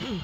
嗯。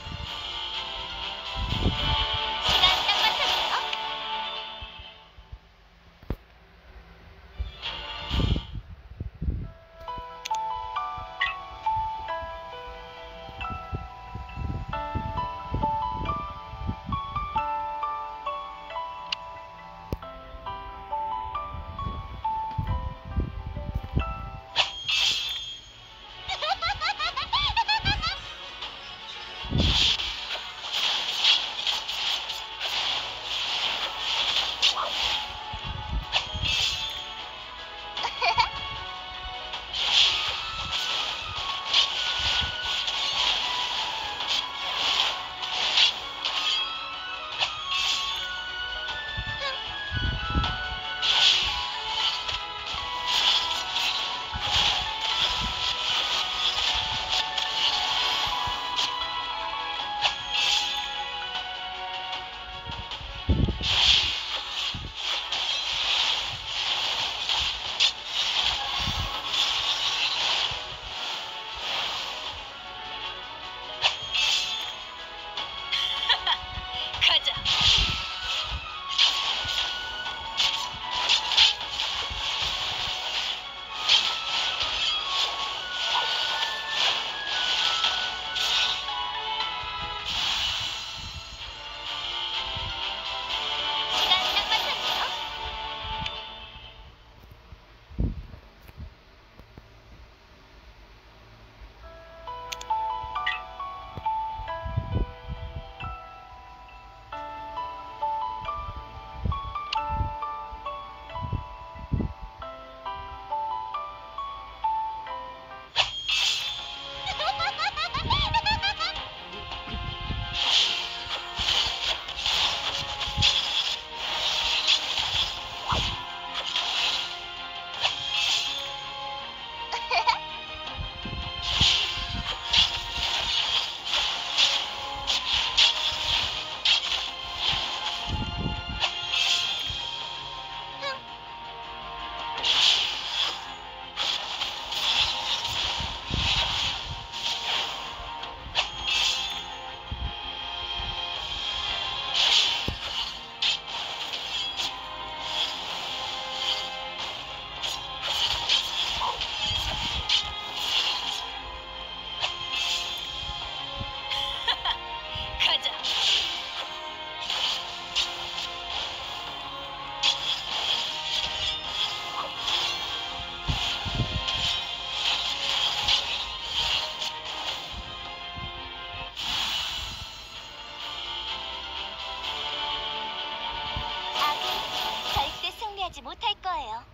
못할 거예요.